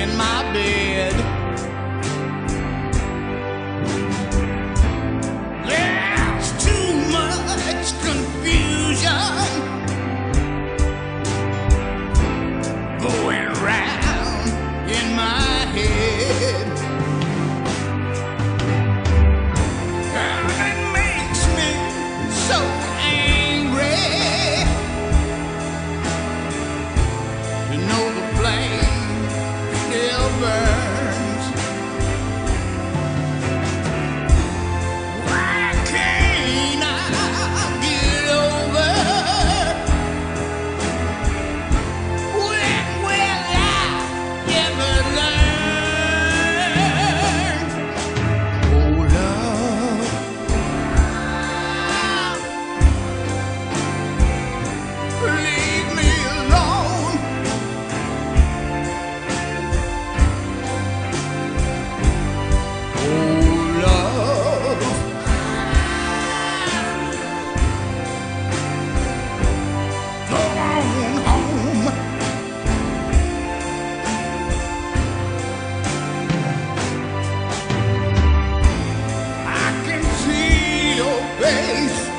In my bed. vez.